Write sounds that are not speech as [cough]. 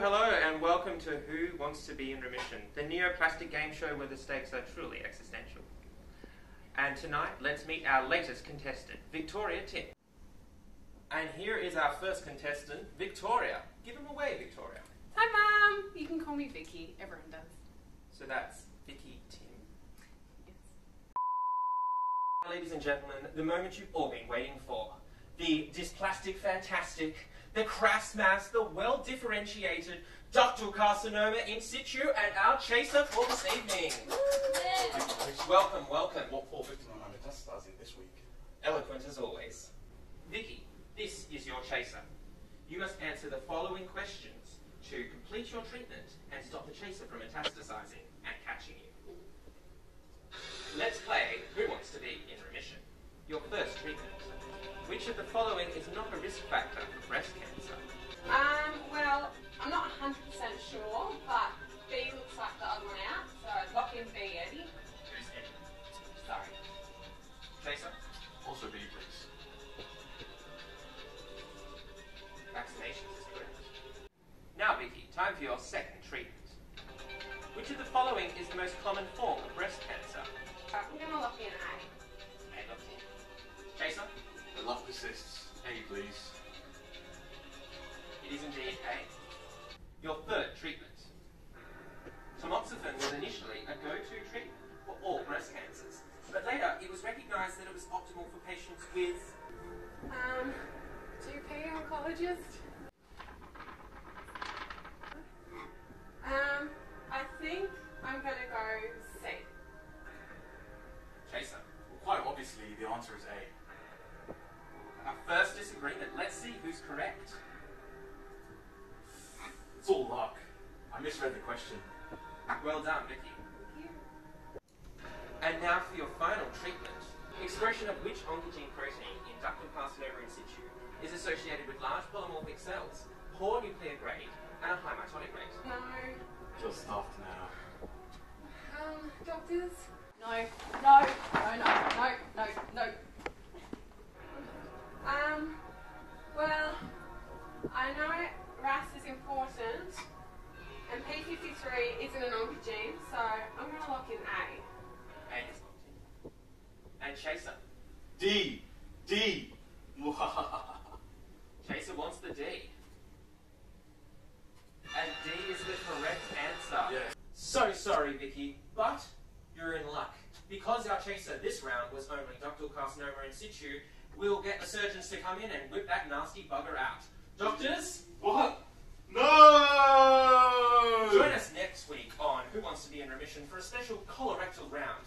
hello, and welcome to Who Wants to Be in Remission, the neoplastic game show where the stakes are truly existential. And tonight, let's meet our latest contestant, Victoria Tim. And here is our first contestant, Victoria. Give him away, Victoria. Hi, Mum. You can call me Vicky. Everyone does. So that's Vicky Tim. Yes. Ladies and gentlemen, the moment you've all been waiting for. The dysplastic fantastic, the crass mass, the well differentiated ductal carcinoma in situ, and our chaser for this evening. Welcome, welcome. What poor victim am metastasizing this week? Eloquent as always. Vicky, this is your chaser. You must answer the following questions to complete your treatment and stop the chaser from metastasizing and catching you. Risk factor for breast cancer? Um, well, I'm not 100% sure, but B looks like the odd one out, so lock in B, Eddie. Who's Eddie? Sorry. Chaser? Also B, please. Vaccinations is correct. Now, Vicky, time for your second treatment. Which of the following is the most common form of breast cancer? Breast cancers, but later it was recognized that it was optimal for patients with Um, GP oncologist. Um, I think I'm gonna go C. Chaser. Well, quite obviously, the answer is A. Our first disagreement. Let's see who's correct. It's all luck. I misread the question. Well done, Vicky. Thank you. And now for your final treatment. Expression of which oncogene protein in ductal carcinoma in situ is associated with large polymorphic cells, poor nuclear grade, and a high mitotic rate. No. You're stuffed now. Um, doctors? No, no, no, no, no, no, no. Um, well, I know RAS is important, and P53 isn't an oncogene, so Chaser. D. D. [laughs] Chaser wants the D. And D is the correct answer. yes. So sorry, Vicky, but you're in luck. Because our chaser this round was only ductal carcinoma in situ, we'll get the surgeons to come in and whip that nasty bugger out. Doctors, What? No! join us next week on Who Wants to Be in Remission for a special colorectal round